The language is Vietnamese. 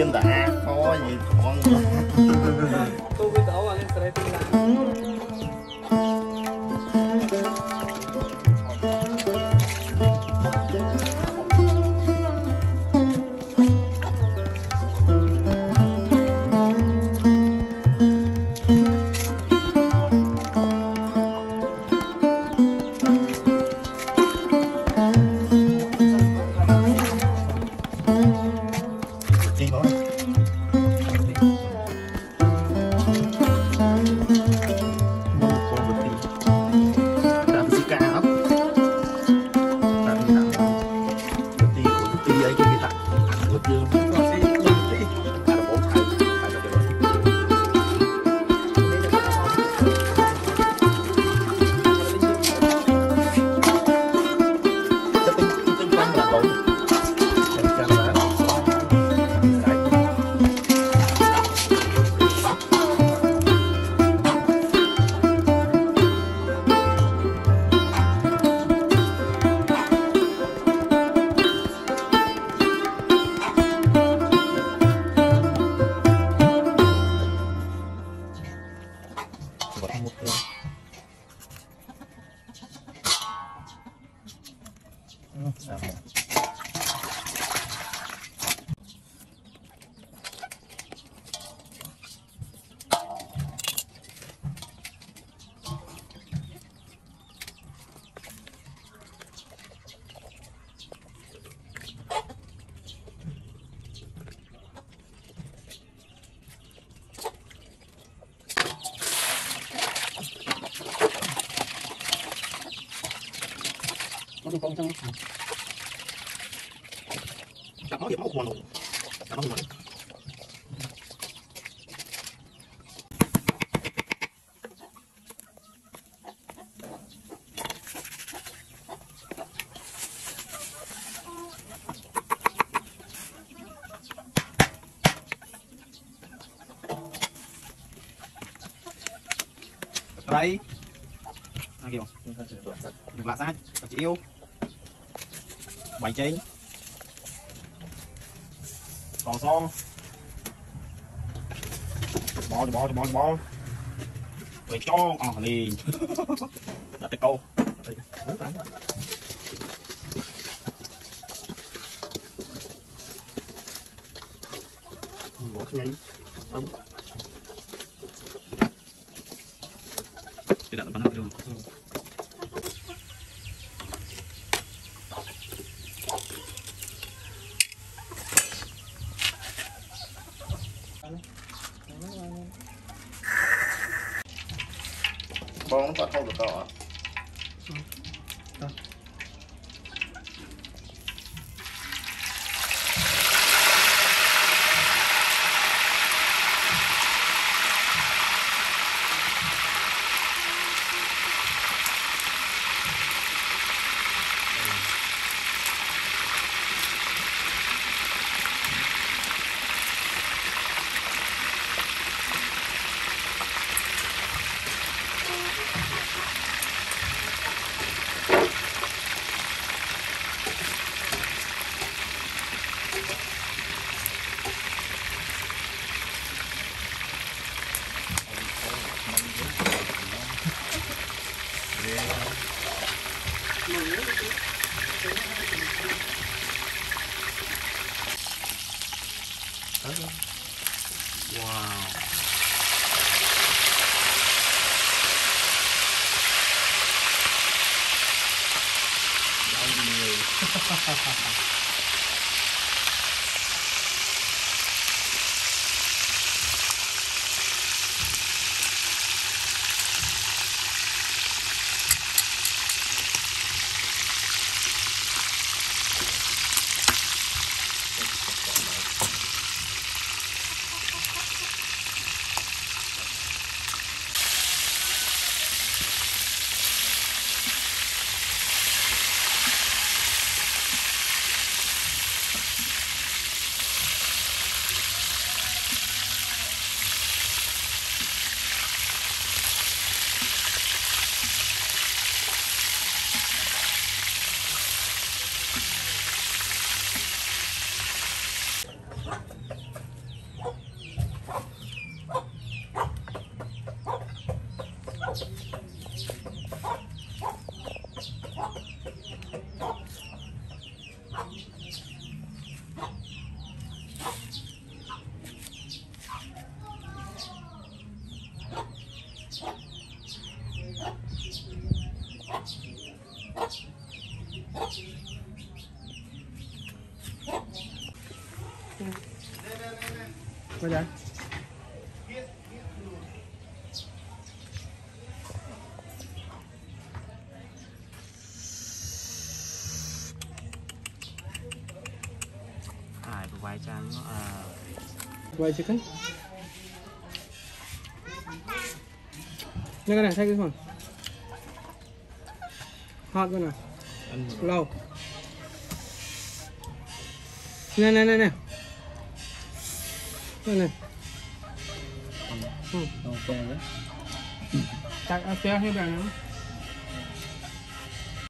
in the. 嗯，然后 trong cặp máu hiệp máu của nó cặp nó hiệp đây. À, kiểu. Được lạ sai chị yêu bảy chín. Còn son. Bò bỏ bò bỏ, về cho. À liền. Là cái câu. Bỏ cái này. Không. Tidak depan apa dulu bóng còn không được 哎！哇哦！老，哈哈哈哈。Đỏ bây giờ à vài trang nó à quay chicken Look at that, take this one. Hot one. anh Low. Nè nè nè nè. Nè nè. Ừ. ok đấy Tack, jag ser hur den är.